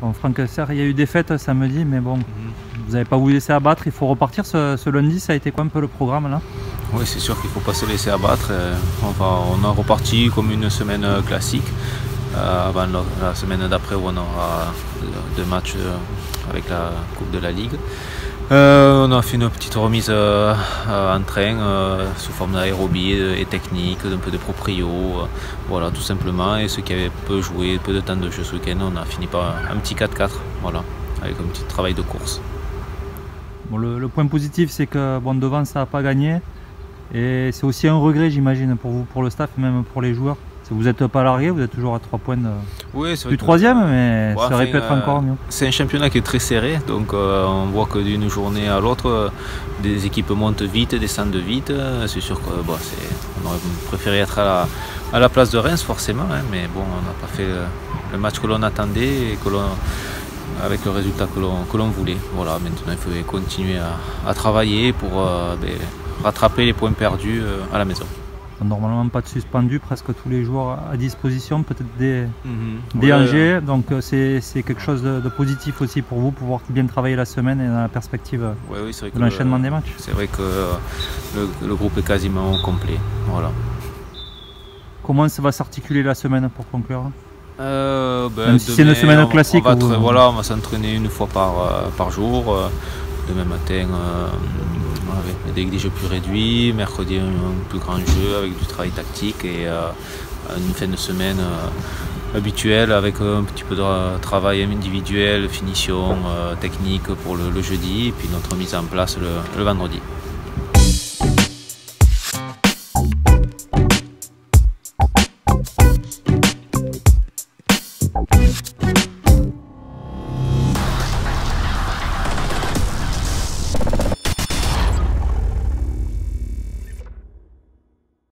Bon, Franck Elser, il y a eu des fêtes samedi, mais bon, vous n'avez pas voulu laisser abattre, il faut repartir ce, lundi, ça a été quoi un peu le programme là? Oui, c'est sûr qu'il ne faut pas se laisser abattre. Euh, On, est reparti comme une semaine euh, classique. Euh, avant la, la semaine d'après on aura deux matchs avec la Coupe de la Ligue. Euh, on a fait une petite remise euh, en train euh, sous forme d'aérobie et technique, d'un peu de proprio, voilà tout simplement. Et ceux qui avaient peu joué, peu de temps de jeu ce week-end, on a fini par un petit 4-4, voilà, avec un petit travail de course. Bon, le, le point positif, c'est que bon, devant, ça n'a pas gagné. Et c'est aussi un regret, j'imagine, pour vous, pour le staff et même pour les joueurs. Vous n'êtes pas largué, vous êtes toujours à 3 points de- Oui, du troisième, mais Ouais, ça aurait pu être euh, encore mieux. C'est un championnat qui est très serré, donc euh, on voit que d'une journée à l'autre, euh, des équipes montent vite, descendent vite. Euh, C'est sûr que bon, c'est- on aurait préféré être à la, à la place de Reims forcément, hein, mais bon, on n'a pas fait le, match que l'on attendait et que l'on avec le résultat que l'on voulait. Voilà, maintenant il faut continuer à, à travailler pour euh, rattraper les points perdus euh, à la maison. Normalement, pas de suspendu, presque tous les joueurs à disposition, peut-être des, Mhm. des Ouais, Angers. Donc euh, c'est quelque chose de, de positif aussi pour vous, pouvoir bien travailler la semaine et dans la perspective euh, ouais, oui, c'est vrai de l'enchaînement le- des matchs. C'est vrai que euh, le, le groupe est quasiment complet. Voilà. Comment ça va s'articuler la semaine pour conclure? Euh, ben, si c'est une semaine on classique, On va, voilà, on va s'entraîner une fois par, par jour. Demain matin, euh, avec des, jeux plus réduits. Mercredi, un, plus grand jeu avec du travail tactique. Et euh, une fin de semaine euh, habituelle avec un petit peu de travail individuel, finition, technique pour le, jeudi. Et puis notre mise en place le vendredi.